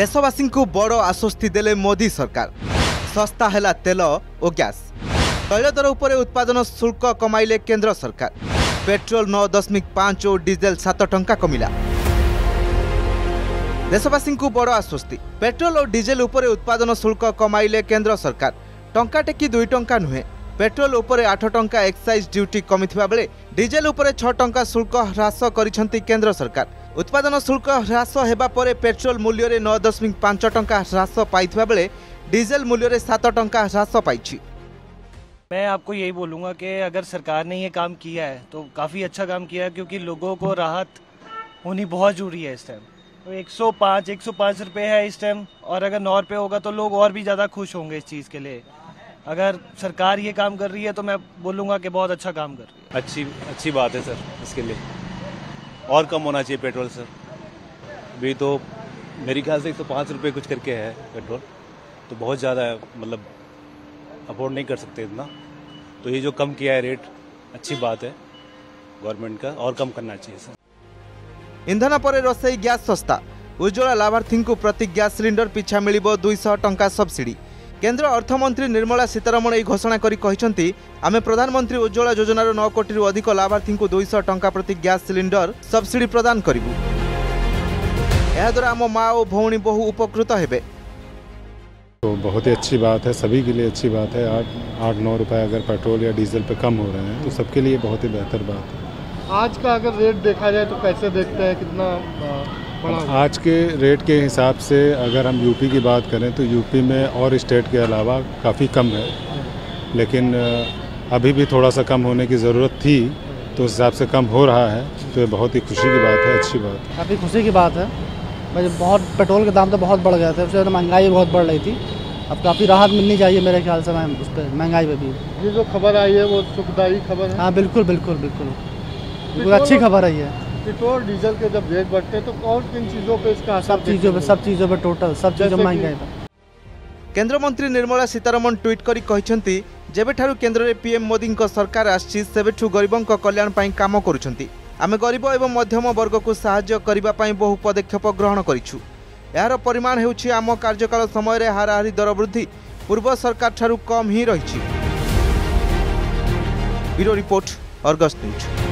ଦେଶବାସୀଙ୍କୁ ବଡ଼ ଆଶ୍ୱସ୍ତି ଦେଲେ ମୋଦି ସରକାର ଶସ୍ତା ହେଲା ତେଲ ଓ ଗ୍ୟାସ୍ ତୈଳ ଦର ଉପରେ ଉତ୍ପାଦନ ଶୁଳ୍କ କମାଇଲେ କେନ୍ଦ୍ର ସରକାର ପେଟ୍ରୋଲ ନଅ ଦଶମିକ ପାଞ୍ଚ ଓ ଡିଜେଲ ସାତ ଟଙ୍କା କମିଲା ଦେଶବାସୀଙ୍କୁ ବଡ଼ ଆଶ୍ୱସ୍ତି ପେଟ୍ରୋଲ ଓ ଡିଜେଲ ଉପରେ ଉତ୍ପାଦନ ଶୁଳ୍କ କମାଇଲେ କେନ୍ଦ୍ର ସରକାର ଟଙ୍କା ଟେକି ଦୁଇ ଟଙ୍କା ନୁହେଁ ପେଟ୍ରୋଲ ଉପରେ ଆଠ ଟଙ୍କା ଏକ୍ସାଇଜ୍ ଡ୍ୟୁଟି କମିଥିବା ବେଳେ ଡିଜେଲ ଉପରେ ଛଅ ଟଙ୍କା ଶୁଳ୍କ ହ୍ରାସ କରିଛନ୍ତି କେନ୍ଦ୍ର ସରକାର ଉତ୍ପାଦନ ଶୁଳ୍କ ହ୍ରାସ ହେବା ପରେ ପେଟ୍ରୋଲ ମୂଲ୍ୟରେ ନଅ ଦଶମିକ ପାଞ୍ଚ ଟଙ୍କା ହ୍ରାସ ପାଇଥିବା ବେଳେ ଡିଜେଲ ମୂଲ୍ୟରେ ସାତ ଟଙ୍କା ହ୍ରାସ ପାଇଛି मैं आपको यही बोलूंगा कि अगर सरकार ने ये काम किया है तो काफ़ी अच्छा काम किया है क्योंकि लोगों को राहत होनी बहुत ज़रूरी है इस टाइम तो 105 105 रुपए है इस टाइम और अगर नौ रुपये होगा तो लोग और भी ज़्यादा खुश होंगे इस चीज़ के लिए अगर सरकार ये काम कर रही है तो मैं बोलूँगा कि बहुत अच्छा काम कर रही है अच्छी अच्छी बात है सर इसके लिए और कम होना चाहिए पेट्रोल, सर। अभी तो मेरे ख्याल से एक सौ पाँच रुपये कुछ करके है पेट्रोल। तो बहुत ज़्यादा मतलब अफोर्ड नहीं कर सकते इतना। तो ये जो कम किया है रेट, अच्छी बात है गवर्नमेंट का, और कम करना चाहिए, सर। इंधन पर रोसई गैस सस्ता। उज्ज्वला लाभार्थी को प्रति गैस सिलिंडर पिछा मिल दुईश टा सब्सिडी। କେନ୍ଦ୍ର ଅର୍ଥମନ୍ତ୍ରୀ ନିର୍ମଳା ସୀତାରମଣ ଏହି ଘୋଷଣା କରି କହିଛନ୍ତି ଆମେ ପ୍ରଧାନମନ୍ତ୍ରୀ ଉଜ୍ଜଳା ଯୋଜନାର ନଅ କୋଟିରୁ ଅଧିକ ଲାଭାର୍ଥୀଙ୍କୁ ଦୁଇଶହ ଟଙ୍କା ପ୍ରତି ଗ୍ୟାସ୍ ସିଲିଣ୍ଡର ସବସିଡି ପ୍ରଦାନ କରିବୁ ଏହାଦ୍ୱାରା ଆମ ମା ଓ ଭଉଣୀ ବହୁ ଉପକୃତ ହେବେ तो बहुत ही अच्छी बात है सभी के लिए अच्छी बात है आठ आठ नौ रुपए अगर पेट्रोल या डीजल पे कम हो रहे हैं तो सबके लिए बहुत ही बेहतर बात है आज का अगर रेट देखा जाए तो कैसे देखते हैं कितना आ, बढ़ा हुआ है? आज के रेट के हिसाब से अगर हम यूपी की बात करें तो यूपी में और स्टेट के अलावा काफ़ी कम है। लेकिन अभी भी थोड़ा सा कम होने की ज़रूरत थी तो उस हिसाब से कम हो रहा है तो ये बहुत ही खुशी की बात है अच्छी बात है। काफ़ी खुशी की बात है। भाई बहुत पेट्रोल के दाम तो बहुत बढ़ गए थे उससे महँगाई बहुत बढ़ रही थी। अब काफ़ी राहत मिलनी चाहिए मेरे ख्याल से मैम उस पर महँगाई पे भी। ये जो खबर आई है वो सुखदायी खबर है? हाँ बिल्कुल बिल्कुल बिल्कुल। बिल्कुल अच्छी खबर आई है। पेट्रोल डीजल के जब रेट बढ़ते हैं तो और किन चीज़ों पे इसका असर सब चीज़ों पे सब चीज़ों पे टोटल सब चीज़ों जैसे में कि- महंगाई पे କେନ୍ଦ୍ରମନ୍ତ୍ରୀ ନିର୍ମଳା ସୀତାରମଣ ଟ୍ୱିଟ୍ କରି କହିଛନ୍ତି ଯେବେଠାରୁ କେନ୍ଦ୍ରରେ ପିଏମ୍ ମୋଦିଙ୍କ ସରକାର ଆସିଛି ସେବେଠୁ ଗରିବଙ୍କ କଲ୍ୟାଣ ପାଇଁ କାମ କରୁଛନ୍ତି ଆମେ ଗରିବ ଏବଂ ମଧ୍ୟମ ବର୍ଗକୁ ସାହାଯ୍ୟ କରିବା ପାଇଁ ବହୁ ପଦକ୍ଷେପ ଗ୍ରହଣ କରିଛୁ ଏହାର ପରିମାଣ ହେଉଛି ଆମ କାର୍ଯ୍ୟକାଳ ସମୟରେ ହାରାହାରି ଦର ବୃଦ୍ଧି ପୂର୍ବ ସରକାରଠାରୁ କମ୍ ହିଁ ରହିଛି ବ୍ୟୁରୋ ରିପୋର୍ଟ ଅର୍ଗସ୍ ନ୍ୟୁଜ୍